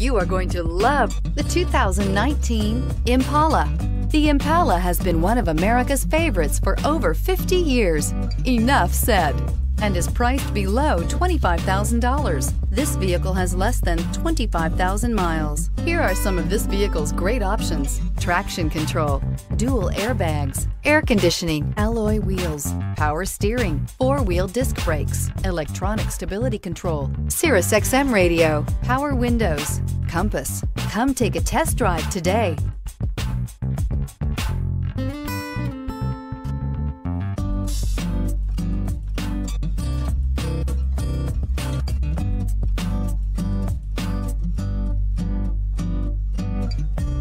You are going to love the 2019 Impala. The Impala has been one of America's favorites for over 50 years. Enough said and is priced below $25,000. This vehicle has less than 25,000 miles. Here are some of this vehicle's great options. Traction control, dual airbags, air conditioning, alloy wheels, power steering, four-wheel disc brakes, electronic stability control, Sirius XM radio, power windows, compass. Come take a test drive today.